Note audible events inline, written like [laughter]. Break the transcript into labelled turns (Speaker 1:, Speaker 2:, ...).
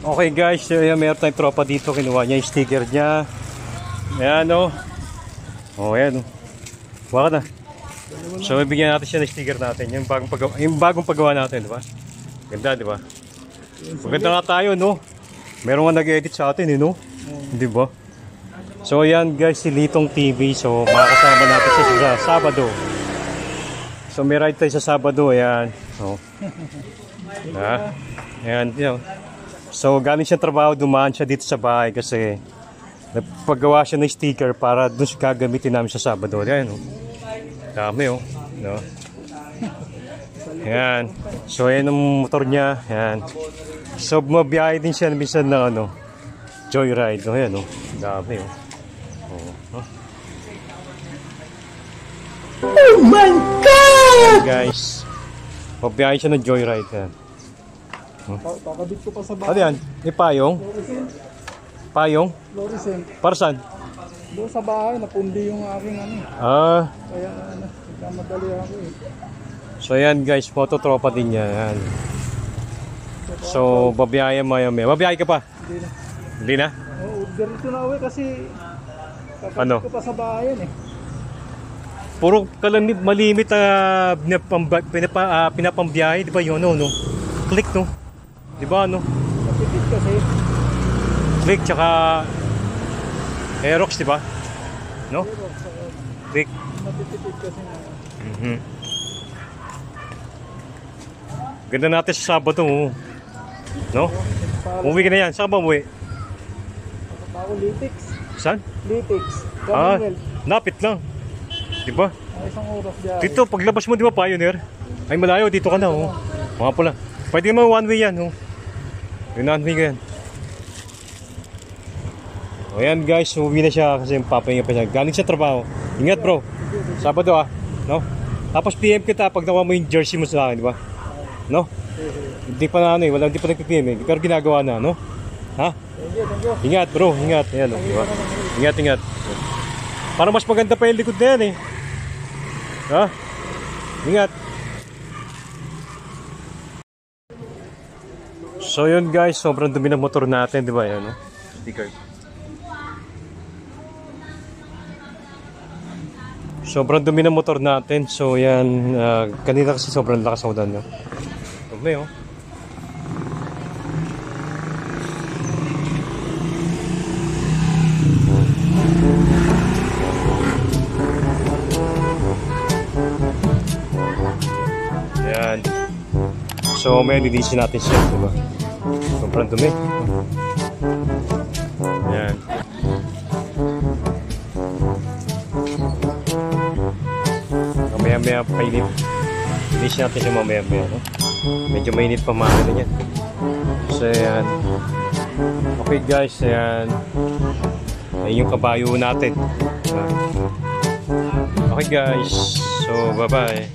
Speaker 1: Okay guys, so, ayan, meron tayong tropa dito. Kinuha niya yung sticker niya. Ayan o. Oh. oh, ayan o. Oh. Na. So, bibigyan natin siya ng sticker natin. Yung bagong paggawa, yung bagong paggawa natin, di ba? Ganda, di ba? Maganda nga tayo, no? Meron nga nag-edit sa atin, eh, no? Di ba? So, ayan guys, si Litong TV. So, makakasama natin siya sa Sabado. So, may ride tayo sa Sabado. Ayan. So, [laughs] ha? Ayan, yun. So, galing siya trabaho, dumaan siya dito sa bahay kasi nagpagawa siya ng sticker para doon siya gagamitin namin sa Sabado. Ayan, oh. Dami, oh. No? [laughs] Ayan. So, ayan ang motor niya. Ayan. So, mabiyahe din siya minsan na ano, joyride. Oh, ayan, oh. Dami, oh. Oh, oh.
Speaker 2: oh my God!
Speaker 1: Ayan, guys. Mabiyahe siya ng joyride. Ayan.
Speaker 2: Kakabit ko pa sa
Speaker 1: Ano
Speaker 2: bahay.
Speaker 1: yan? May payong?
Speaker 2: Florissant.
Speaker 1: Payong?
Speaker 2: Florissant.
Speaker 1: Para saan?
Speaker 2: Doon sa bahay, napundi yung aking ano.
Speaker 1: Ah,
Speaker 2: Kaya ano, nagkamadali ako eh.
Speaker 1: so ayan guys, mototropa din niya. Ayan. So, babiyaya maya maya. Babiyahe ka pa?
Speaker 2: Hindi na.
Speaker 1: Hindi na?
Speaker 2: Oh, ganito na uwi kasi kakabit
Speaker 1: Ano?
Speaker 2: ko pa sa bahay yan eh.
Speaker 1: Puro kalamit, malimit na pinapamba, pinapa, ah, pinapambiyahe, di ba yun, no, no? Click, no? Di ba, no?
Speaker 2: Matipid kasi.
Speaker 1: Click, tsaka Aerox, di ba? No?
Speaker 2: Pero sa,
Speaker 1: Click.
Speaker 2: matitipid kasi na.
Speaker 1: Mhm. Ganda natin sa Sabado, oh. no? Umuwi ka na yan. Saan ka ba umuwi?
Speaker 2: ako Litix.
Speaker 1: Saan?
Speaker 2: Litix.
Speaker 1: Ah, napit lang. Di ba?
Speaker 2: Ang isang oras biyahe.
Speaker 1: Dito, paglabas mo, di ba, Pioneer? Ay, malayo, dito ka na, oh. Mga pula. Pwede naman one way yan, oh. Way ka yan. O yan, guys, uwi na siya kasi papahinga pa siya. Galing sa trabaho. Ingat, bro. Sabado, ah. No? Tapos PM kita pag nakuha mo yung jersey mo sa akin, di ba? No? Hindi pa na ano eh, wala hindi pa nagpi-PM eh. Pero ginagawa na, no? Ha? Ingat, bro. Ingat. Ayan, oh, di? Ingat, ingat. Para mas maganda pa yung likod na yan eh. Ha? Ingat. So yun guys, sobrang dumi ng motor natin, di ba yan? No? Sticker. Sobrang dumi ng motor natin. So yan, ah, kanina kasi sobrang lakas ng ulan. No? Dumi oh. Yan. So, may linisin natin siya, di ba? Sobrang dumi. Yan. Mamaya-maya painit. Linisin natin siya mamaya-maya, no? Medyo mainit pa mga ano yan. So, yan. Okay guys, yan. Ayan yung kabayo natin. Okay guys. So, bye-bye.